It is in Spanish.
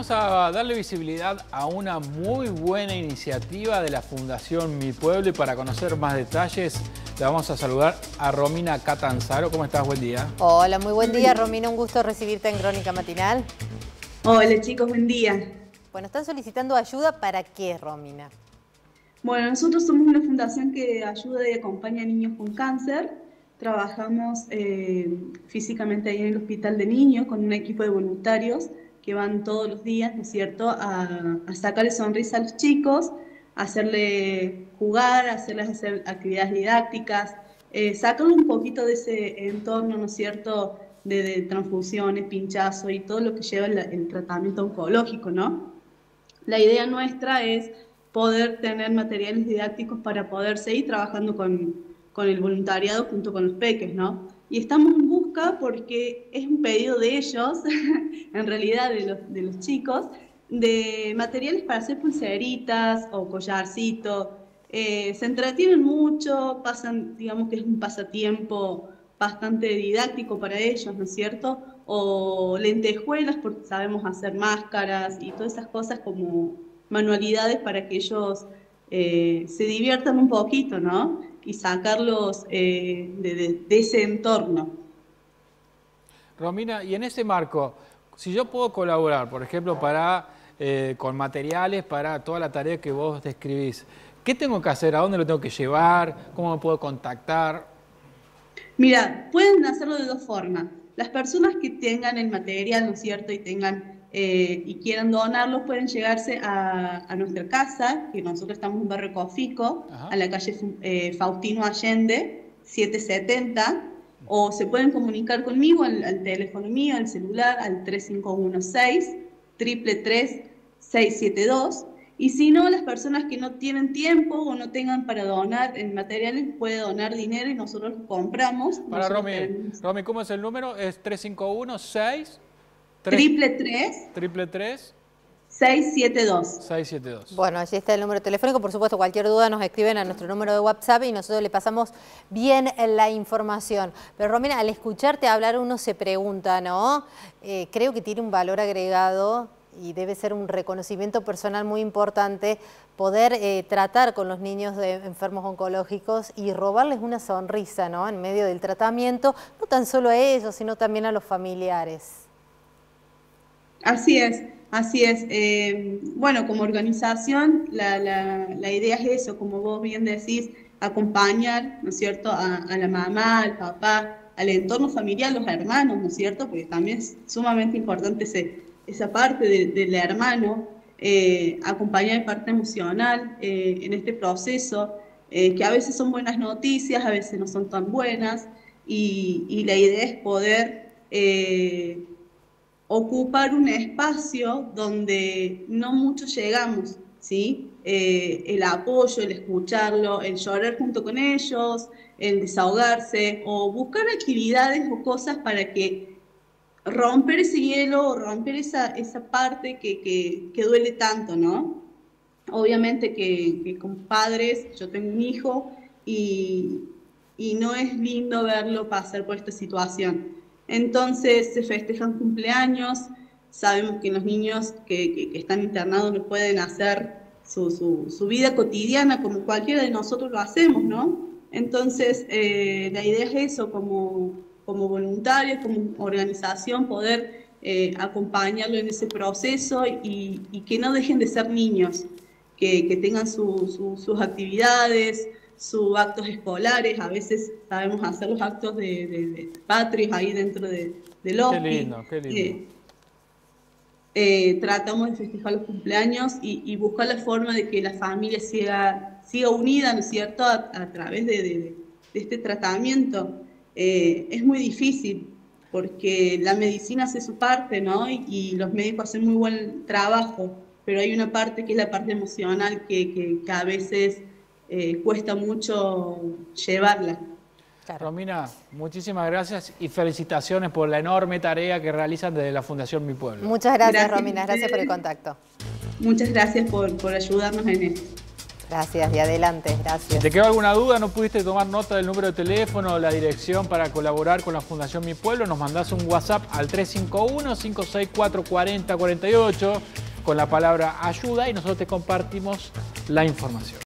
vamos a darle visibilidad a una muy buena iniciativa de la Fundación Mi Pueblo y para conocer más detalles le vamos a saludar a Romina Catanzaro. ¿Cómo estás? Buen día. Hola, muy buen día Romina, un gusto recibirte en Crónica Matinal. Hola chicos, buen día. Bueno, están solicitando ayuda para qué, Romina? Bueno, nosotros somos una fundación que ayuda y acompaña a niños con cáncer. Trabajamos eh, físicamente ahí en el Hospital de Niños con un equipo de voluntarios que van todos los días, ¿no es cierto?, a, sacarle sonrisa a los chicos, hacerle jugar, a hacerles hacer actividades didácticas, eh, sacarlo un poquito de ese entorno, ¿no es cierto?, de, transfusiones, pinchazos y todo lo que lleva el, tratamiento oncológico, ¿no? La idea nuestra es poder tener materiales didácticos para poder seguir trabajando con, con el voluntariado junto con los peques, ¿no? y estamos busca porque es un pedido de ellos, en realidad de los, de los chicos, de materiales para hacer pulseritas o collarcito. Eh, se entretienen mucho, pasan, digamos que es un pasatiempo bastante didáctico para ellos, ¿no es cierto? O lentejuelas, porque sabemos hacer máscaras y todas esas cosas como manualidades para que ellos eh, se diviertan un poquito, ¿no? y sacarlos eh, de, ese entorno. Romina, y en ese marco, si yo puedo colaborar, por ejemplo, para, eh, con materiales para toda la tarea que vos describís, ¿qué tengo que hacer? ¿A dónde lo tengo que llevar? ¿Cómo me puedo contactar? Mira, pueden hacerlo de dos formas. Las personas que tengan el material, ¿no es cierto? Y tengan eh, y quieran donarlos, pueden llegarse a, nuestra casa, que nosotros estamos en Barrio Cofico, a la calle eh, Faustino Allende, 770, o se pueden comunicar conmigo al, teléfono mío, al celular, al 3516 333 672 y si no, las personas que no tienen tiempo o no tengan para donar en materiales, puede donar dinero y nosotros lo compramos. Para Romy, Romy, ¿cómo es el número? Es 3516 Triple tres. Triple tres. 672. 672. Bueno, allí está el número telefónico. Por supuesto, cualquier duda nos escriben a nuestro número de WhatsApp y nosotros le pasamos bien la información. Pero Romina, al escucharte hablar uno se pregunta, ¿no? Eh, creo que tiene un valor agregado y debe ser un reconocimiento personal muy importante poder eh, tratar con los niños de enfermos oncológicos y robarles una sonrisa, ¿no? En medio del tratamiento, no tan solo a ellos, sino también a los familiares. Así es, así es. Eh, bueno, como organización, la, la, idea es eso, como vos bien decís, acompañar, ¿no es cierto?, a, la mamá, al papá, al entorno familiar, los hermanos, ¿no es cierto?, porque también es sumamente importante ese, esa parte del hermano, eh, acompañar en parte emocional eh, en este proceso, que a veces son buenas noticias, a veces no son tan buenas, y, y la idea es poder ocupar un espacio donde no muchos llegamos, ¿sí? Eh, el apoyo, el escucharlo, el llorar junto con ellos, el desahogarse o buscar actividades o cosas para que romper ese hielo romper esa, esa parte que, que, duele tanto, ¿no? Obviamente que, que, con padres, yo tengo un hijo y, y no es lindo verlo pasar por esta situación. Entonces se festejan cumpleaños, sabemos que los niños que, están internados no pueden hacer su, vida cotidiana como cualquiera de nosotros lo hacemos, ¿no? Entonces eh, la idea es eso, como, como voluntarios, como organización, poder eh, acompañarlo en ese proceso y, que no dejen de ser niños, que, tengan sus actividades, sus actos escolares, a veces sabemos hacer los actos de, patrios ahí dentro de, del Qué lindo, qué lindo. Eh, eh, tratamos de festejar los cumpleaños y, buscar la forma de que la familia siga, siga unida, ¿no es cierto?, a, través de, este tratamiento. Eh, es muy difícil porque la medicina hace su parte, ¿no? Y, los médicos hacen muy buen trabajo, pero hay una parte que es la parte emocional que, que, que a veces eh, cuesta mucho llevarla. Romina, muchísimas gracias y felicitaciones por la enorme tarea que realizan desde la Fundación Mi Pueblo. Muchas gracias, Romina, gracias por el contacto. Muchas gracias por, por ayudarnos en esto. Gracias y adelante, gracias. Si te quedó alguna duda, no pudiste tomar nota del número de teléfono o la dirección para colaborar con la Fundación Mi Pueblo, nos mandás un WhatsApp al 351-564-4048 con la palabra ayuda y nosotros te compartimos la información.